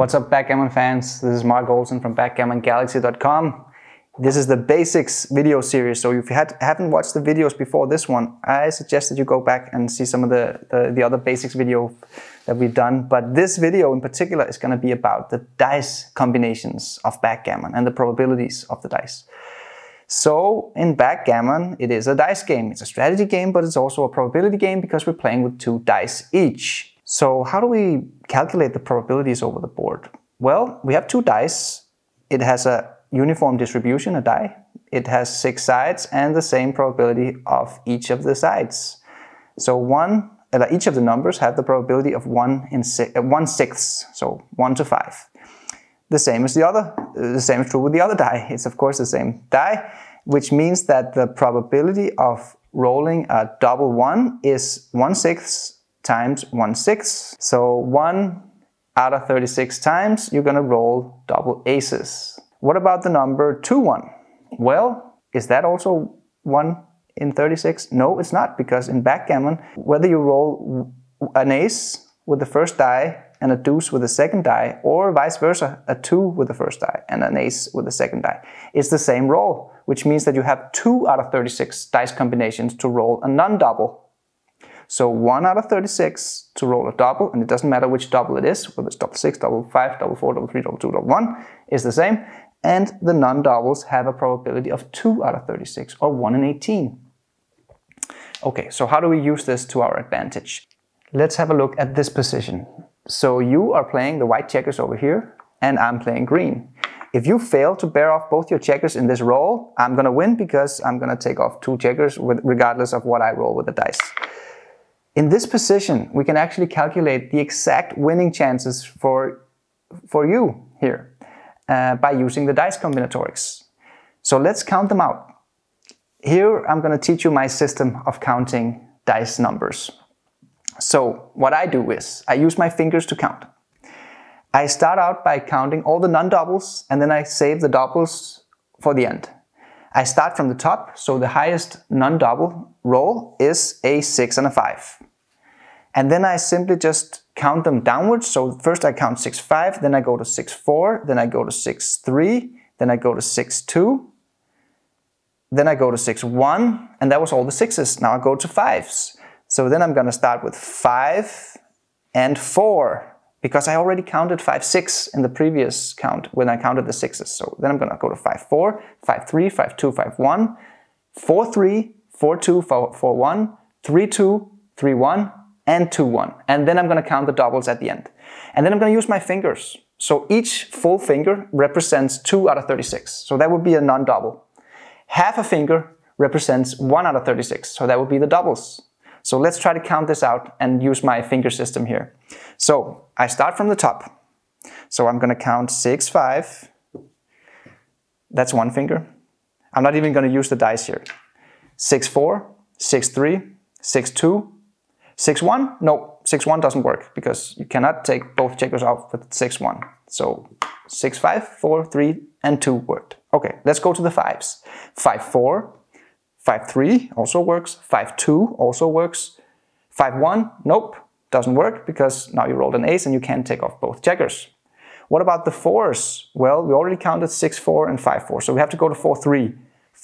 What's up Backgammon fans? This is Marc Olsen from BackgammonGalaxy.com. This is the basics video series, so if you had, haven't watched the videos before this one, I suggest that you go back and see some of the, the, the other basics video that we've done. But this video in particular is going to be about the dice combinations of backgammon and the probabilities of the dice. So in backgammon, it is a dice game. It's a strategy game, but it's also a probability game because we're playing with two dice each. So how do we calculate the probabilities over the board? Well, we have two dice. It has a uniform distribution, a die. It has six sides and the same probability of each of the sides. So one, uh, each of the numbers have the probability of one in si uh, one sixth, so one to five. The same as the other. Uh, the same is true with the other die. It's of course the same die, which means that the probability of rolling a double one is one sixth times 1 6. So 1 out of 36 times, you're going to roll double aces. What about the number 2 1? Well, is that also 1 in 36? No, it's not, because in backgammon, whether you roll an ace with the first die and a deuce with the second die, or vice versa, a 2 with the first die and an ace with the second die, it's the same roll, which means that you have 2 out of 36 dice combinations to roll a non-double so 1 out of 36 to roll a double, and it doesn't matter which double it is, whether it's double 6, double 5, double 4, double 3, double 2, double 1, is the same. And the non-doubles have a probability of 2 out of 36, or 1 in 18. Okay, so how do we use this to our advantage? Let's have a look at this position. So you are playing the white checkers over here, and I'm playing green. If you fail to bear off both your checkers in this roll, I'm gonna win because I'm gonna take off two checkers with, regardless of what I roll with the dice. In this position, we can actually calculate the exact winning chances for, for you here uh, by using the dice combinatorics. So let's count them out. Here I'm going to teach you my system of counting dice numbers. So what I do is I use my fingers to count. I start out by counting all the non-doubles and then I save the doubles for the end. I start from the top, so the highest non-double roll is a 6 and a 5. And then I simply just count them downwards. So first I count 6, 5, then I go to 6, 4, then I go to 6, 3, then I go to 6, 2, then I go to 6, 1, and that was all the sixes. Now I go to fives. So then I'm gonna start with 5 and 4 because I already counted 5, 6 in the previous count when I counted the sixes. So then I'm gonna go to 5, 4, 5, 3, 5, 2, 5, 1, 4, 3, 4, 2, 4, 4 1, 3, 2, 3, 1, and 2, 1. And then I'm going to count the doubles at the end. And then I'm going to use my fingers. So each full finger represents 2 out of 36. So that would be a non-double. Half a finger represents 1 out of 36. So that would be the doubles. So let's try to count this out and use my finger system here. So I start from the top. So I'm going to count 6, 5. That's one finger. I'm not even going to use the dice here. 6, 4, 6, 3, 6, 2, 6-1? No, 6-1 doesn't work because you cannot take both checkers out with 6-1. So 6-5, 4, 3, and 2 worked. Okay, let's go to the 5s. 5-4, 5-3 also works, 5-2 also works, 5-1, nope, doesn't work because now you rolled an ace and you can't take off both checkers. What about the 4s? Well, we already counted 6-4 and 5-4, so we have to go to 4-3.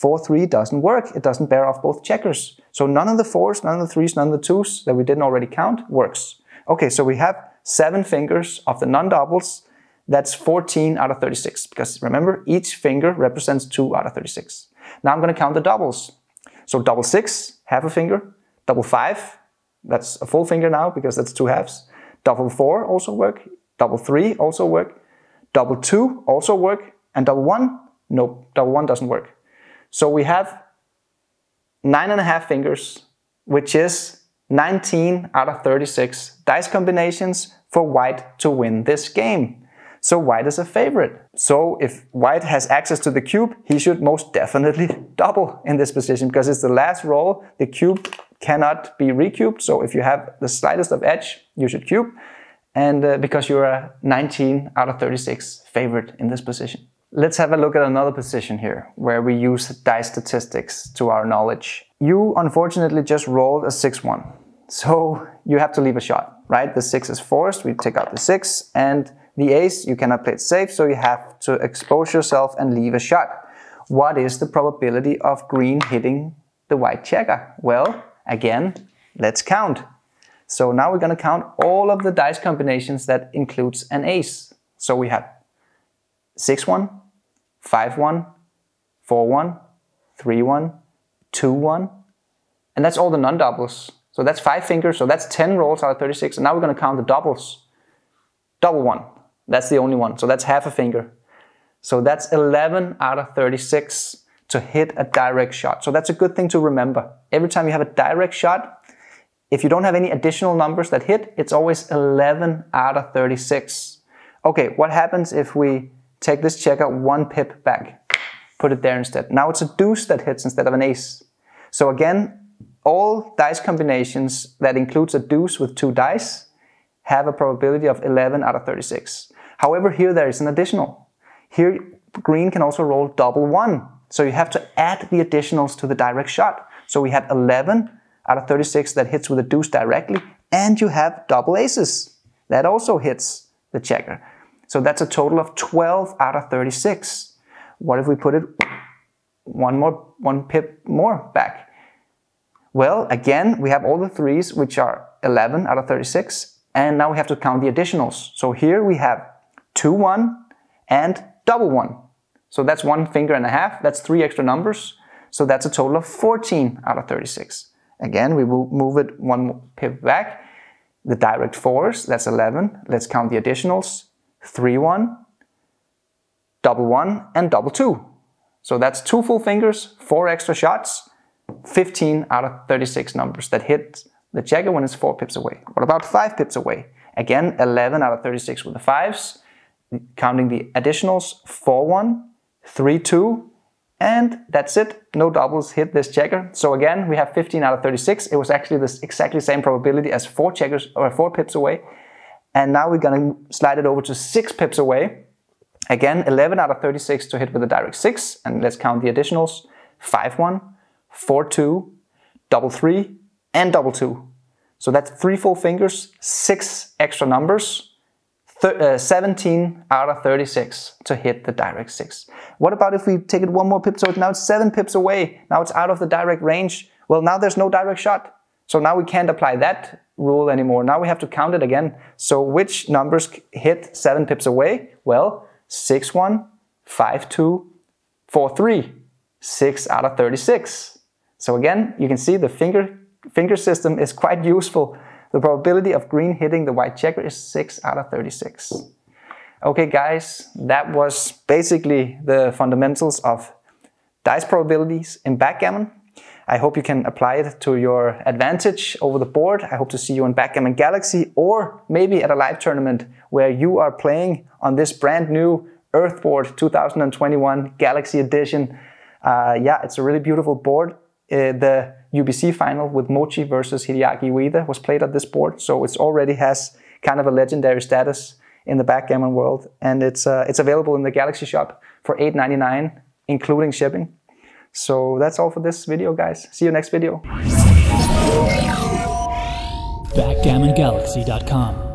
4-3 doesn't work. It doesn't bear off both checkers. So none of the 4s, none of the 3s, none of the 2s that we didn't already count works. Okay, so we have seven fingers of the non-doubles. That's 14 out of 36 because remember, each finger represents 2 out of 36. Now I'm going to count the doubles. So double 6, half a finger. Double 5, that's a full finger now because that's two halves. Double 4 also work. Double 3 also work. Double 2 also work. And double 1, nope, double 1 doesn't work. So we have nine and a half fingers, which is 19 out of 36 dice combinations for white to win this game. So white is a favorite. So if white has access to the cube, he should most definitely double in this position because it's the last roll. The cube cannot be recubed. So if you have the slightest of edge, you should cube. And uh, because you're a 19 out of 36 favorite in this position. Let's have a look at another position here, where we use dice statistics to our knowledge. You unfortunately just rolled a 6-1, so you have to leave a shot, right? The 6 is forced, we take out the 6, and the ace, you cannot play it safe, so you have to expose yourself and leave a shot. What is the probability of green hitting the white checker? Well, again, let's count. So now we're going to count all of the dice combinations that includes an ace. So we have 6-1, 5-1, 4-1, 3-1, 2-1, and that's all the non-doubles. So that's five fingers, so that's 10 rolls out of 36. And now we're going to count the doubles. Double one, that's the only one, so that's half a finger. So that's 11 out of 36 to hit a direct shot. So that's a good thing to remember. Every time you have a direct shot, if you don't have any additional numbers that hit, it's always 11 out of 36. Okay, what happens if we take this checker one pip back? Put it there instead. Now it's a deuce that hits instead of an ace. So again, all dice combinations that includes a deuce with two dice have a probability of 11 out of 36. However, here there is an additional. Here, green can also roll double one. So you have to add the additionals to the direct shot. So we have 11 out of 36 that hits with a deuce directly, and you have double aces. That also hits the checker. So that's a total of 12 out of 36. What if we put it one more, one pip more back? Well, again, we have all the threes, which are 11 out of 36, and now we have to count the additionals. So here we have 2, 1, and double 1. So that's one finger and a half, that's three extra numbers. So that's a total of 14 out of 36. Again, we will move it one pip back. The direct fours, that's 11. Let's count the additionals. 3, 1, double 1, and double 2. So that's two full fingers, four extra shots, 15 out of 36 numbers that hit the checker when it's four pips away. What about five pips away? Again, 11 out of 36 with the fives. Counting the additionals, 4, 1, 3, 2, and that's it. No doubles hit this checker. So again, we have 15 out of 36. It was actually the exactly same probability as four checkers or four pips away. And now we're gonna slide it over to six pips away. Again, 11 out of 36 to hit with a direct six. And let's count the additionals. 5, 1, 4, 2, double 3, and double 2. So that's three full fingers, six extra numbers, uh, 17 out of 36 to hit the direct 6. What about if we take it one more pip, so now it's 7 pips away, now it's out of the direct range. Well, now there's no direct shot. So now we can't apply that rule anymore. Now we have to count it again. So which numbers hit 7 pips away? Well, 6, 1, 5, 2, 4, 3. 6 out of 36. So again, you can see the finger, finger system is quite useful the probability of green hitting the white checker is 6 out of 36. Okay guys, that was basically the fundamentals of dice probabilities in backgammon. I hope you can apply it to your advantage over the board. I hope to see you in Backgammon Galaxy or maybe at a live tournament where you are playing on this brand new Earthboard 2021 Galaxy Edition. Uh, yeah, it's a really beautiful board. Uh, the UBC final with Mochy versus Hideaki Ueda was played at this board, so it already has kind of a legendary status in the backgammon world, and it's uh, it's available in the Galaxy shop for $8.99, including shipping. So that's all for this video, guys. See you next video. BackgammonGalaxy.com